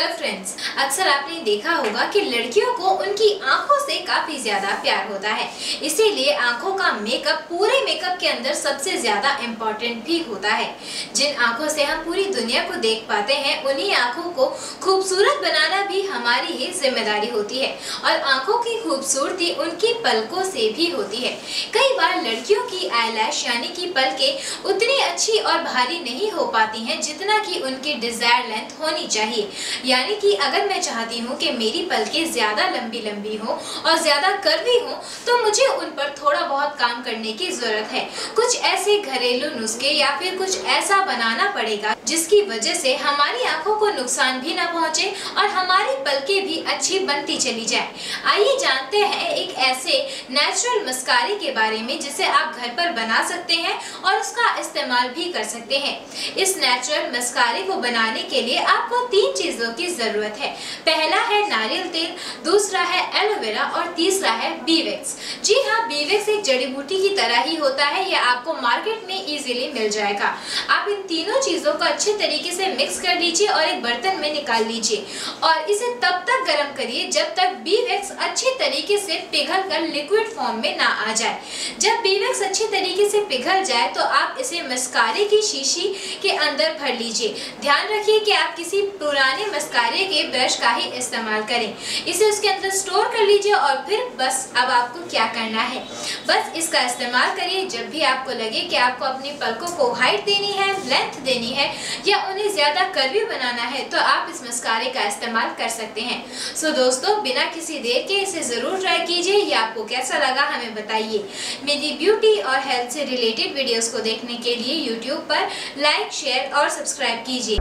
Hello friends अक्सर आपने देखा होगा कि लड़कियों को उनकी आँखों से काफ़ी ज़्यादा प्यार होता है। इसीलिए आँखों का मेकअप पूरे मेकअप के अंदर सबसे ज़्यादा इम्पोर्टेंट भी होता है। जिन आँखों से हम पूरी दुनिया को देख पाते हैं, उन्हीं आँखों को खूबसूरत बनाना भी हमारी ही ज़िम्मेदारी होती है और आँखों की खूबसूरती उनकी पलकों से भी होती है। कई बार लड़कियों की आईलैश यानी कि पलकें उतनी अच्छी और भारी नहीं हो पाती हैं जितना कि उनकी डिज़ायर लेंथ होनी चाहिए। यानी कि अगर मैं चाहती हूँ कि मेरी पलकें ज़्यादा लंबी लंबी हो और ज़्यादा कर्वी हो तो मुझे उन पर थोड़ा बहुत काम करने की ज़रूरत है। कुछ ऐसे घरेलू नुस्खे या फिर कुछ ऐसा बनाना पड़ेगा जिसकी वजह से हमारी आँखों को नुकसान भी ना पहुँचे और हमारी पलकें अच्छी बनती चली जाए। आइए जानते हैं एक ऐसे नेचुरल मस्कारे के बारे में जिसे आप घर पर बना सकते हैं और उसका इस्तेमाल भी कर सकते हैं। इस नेचुरल मस्कारे को बनाने के लिए आपको तीन चीज़ों की ज़रूरत है। पहला है नारियल तेल, दूसरा है एलोवेरा और तीसरा है बीवेक्स। जी हाँ बीवेक्स एक जड़ी बूटी की तरह ही होता है, यह आपको मार्केट में इजीली मिल जाएगा। आप इन तीनों चीज़ों को अच्छे तरीके से मिक्स कर लीजिए और एक बर्तन में निकाल लीजिए। और इसे तब तक गर्म करिए जब तक बीवेक्स अच्छे तरीके से पिघल कर लिक्विड फॉर्म में ना आ जाए। जब बीवेक्स अच्छे तरीके से पिघल जाए तो आप इसे मस्कारे की शीशी के अंदर भर लीजिए। ध्यान रखिए कि आप किसी पुराने मस्कारे के ब्रश का ही इस्तेमाल करें। इसे उसके अंदर स्टोर कर लीजिए और फिर बस अब आपको क्या करना है? बस इसका इस्तेमाल करिए, जब भी आपको लगे कि आपको अपनी पलकों को हाइट देनी है लेंथ देनी है, या उन्हें ज़्यादा कर्वी बनाना है तो आप इस मस्कारे का इस्तेमाल कर सकते हैं। सो दोस्तों, बिना किसी देर के इसे ज़रूर ट्राई कीजिए, ये आपको कैसा लगा हमें बताइए। मेरी ब्यूटी और हेल्थ से रिलेटेड वीडियोस को देखने के लिए यूट्यूब पर लाइक शेयर और सब्सक्राइब कीजिए।